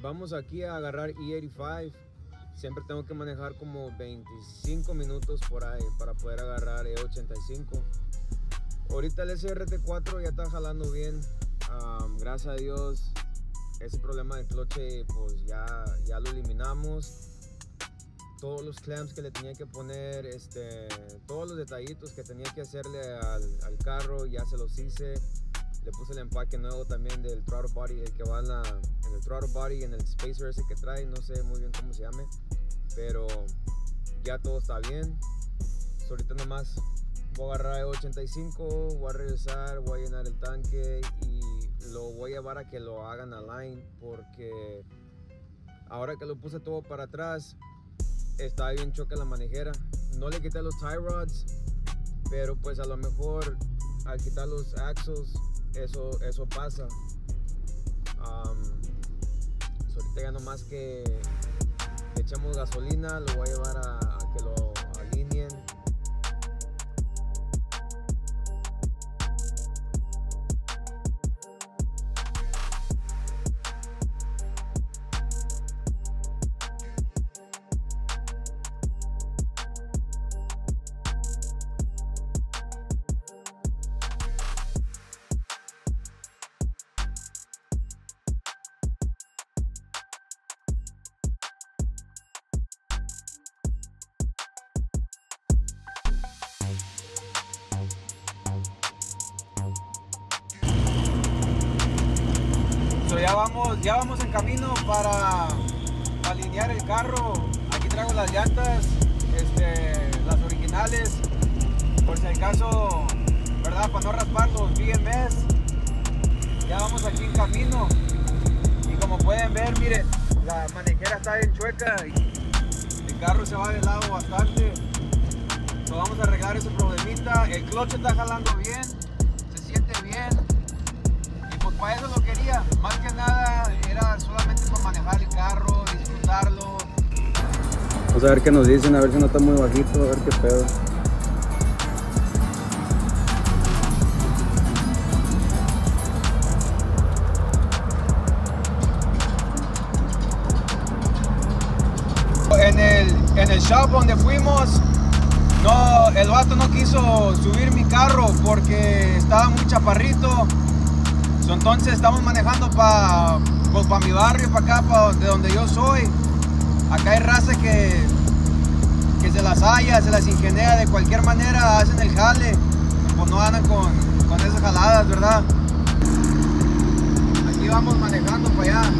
vamos aquí a agarrar E85. Siempre tengo que manejar como 25 minutos por ahí para poder agarrar E85. Ahorita el SRT4 ya está jalando bien. Gracias a Dios, ese problema de cloche pues ya, ya lo eliminamos. Todos los clamps que le tenía que poner, este, todos los detallitos que tenía que hacerle al carro, ya se los hice. Le puse el empaque nuevo también del throttle body, el que va en, la, en el throttle body, en el spacer ese que trae, no sé muy bien cómo se llame, pero ya todo está bien. Ahorita nomás voy a agarrar el 85, voy a regresar, voy a llenar el tanque y lo voy a llevar a que lo hagan a line porque ahora que lo puse todo para atrás, está bien choca la manejera. No le quité los tie rods, pero pues a lo mejor al quitar los axles eso, eso pasa. Ahorita ya nomás que le echemos gasolina, lo voy a llevar a, ya vamos en camino para alinear el carro. Aquí traigo las llantas, este, las originales, por si acaso, ¿verdad? Para no raspar los BMS. Ya vamos aquí en camino. Y como pueden ver, miren, la manejera está bien chueca el carro se va de lado bastante. So vamos a arreglar ese problemita. El cloche está jalando bien, se siente bien. Y pues para eso lo quería. A ver qué nos dicen, a ver si no está muy bajito, a ver qué pedo. En el, en el shop donde fuimos, no, el vato no quiso subir mi carro porque estaba muy chaparrito. Entonces estamos manejando para pues, pa mi barrio, para acá, pa de donde yo soy. Acá hay raza que, que se las haya, se las ingenia de cualquier manera, hacen el jale. Pues no andan con, con esas jaladas, ¿verdad? Aquí vamos manejando para allá.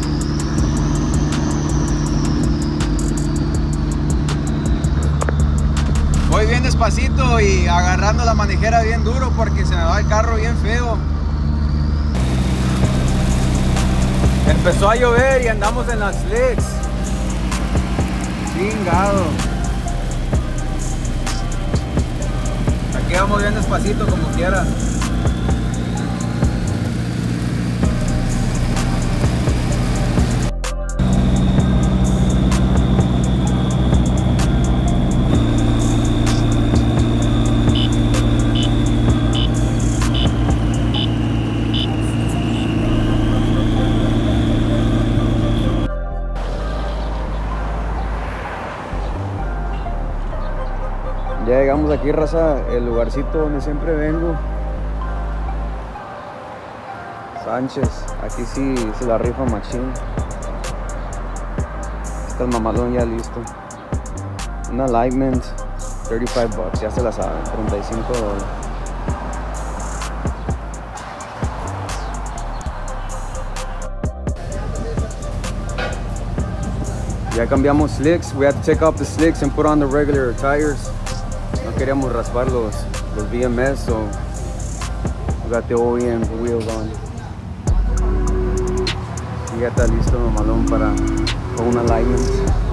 Voy bien despacito y agarrando la manejera bien duro porque se me va el carro bien feo. Empezó a llover y andamos en las slicks. Chingado. Aquí vamos bien despacito como quiera. Ya llegamos aquí, raza, el lugarcito donde siempre vengo. Sánchez, aquí sí se la rifa machín. Está el mamalón ya listo. Un alignment, 35 bucks, ya se la saben, 35 dólares. Ya cambiamos slicks, we had to take off the slicks and put on the regular tires. Queríamos raspar los, los BMS, so we got the OEM wheels on. Y ya está listo mamalón para con un alignment.